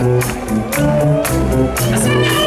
I said,